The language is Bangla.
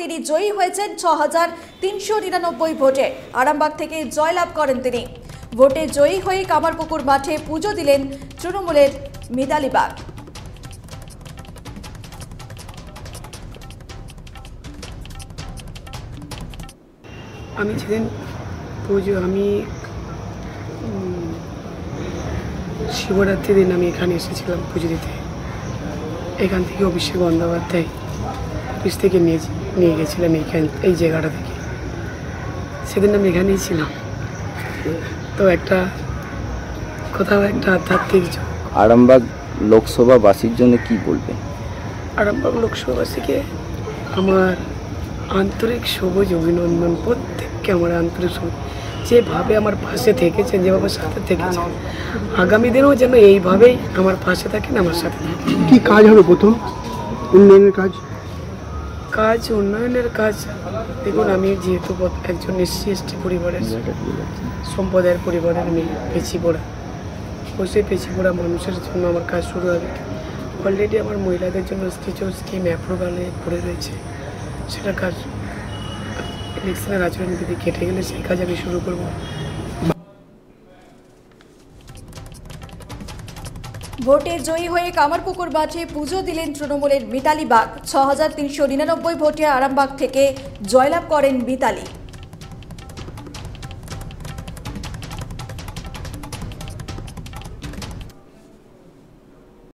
তিনি জয়ী হয়েছেন ছ হাজার তিনশো নিরানব্বই ভোটে। আরামবাগ থেকে জয়লাভ করেন তিনি। ভোটে জয়ী হয়ে কামারপুকুর মাঠে পুজো দিলেন তৃণমূলের মিতালি বাগ। আমি সেদিন পুজো, আমি শিবরাত্রি দিন আমি এখানে এসেছিলাম পুজো দিতে। এখান থেকে অভিষেক বন্দ্যোপাধ্যায় অফিস থেকে নিয়ে নিয়ে গেছিলেন এইখান এই জায়গাটা থেকে। সেদিন আমি এখানেই ছিলাম। তো একটা কোথাও একটা আধ্যাত্মিক আরামবাগ লোকসভাবাসীর জন্য কি বলবেন? আরামবাগ লোকসভাবাসীকে আমার আন্তরিক সবুজ অভিনন্দন। প্রত্যেককে আমার আন্তরিক সবুজ। যেভাবে আমার পাশে থেকেছেন যেভাবে সাথে থেকেছেন আগামী দিনেও যেন এইভাবেই আমার পাশে থাকেন আমার সাথে থাকেন কি কাজ হবে প্রথম? উন্নয়নের কাজ? কাজ, উন্নয়নের কাজ। দেখুন, আমি যেহেতু একজন এসসি, এসটি পরিবারের সম্প্রদায়ের পরিবারের মেয়ে অবশ্যই পেছি পড়া মানুষের জন্য আমার কাজ শুরু হবে। অলরেডি আমার মহিলাদের জন্য কিছু স্কিম অ্যাপ্রুভালে পড়ে রয়েছে। সেটা কাজ ইলেকশনের আচরণবিধি কেটে গেলে সেই কাজ আমি শুরু করব। ভোটে জয়ী হয়ে কামারপুকুর মাঠে পুজো দিলেন তৃণমূলের মিতালি বাগ। ছ হাজার তিনশো নিরানব্বই ভোটে আরামবাগ থেকে জয়লাভ করেন মিতালি।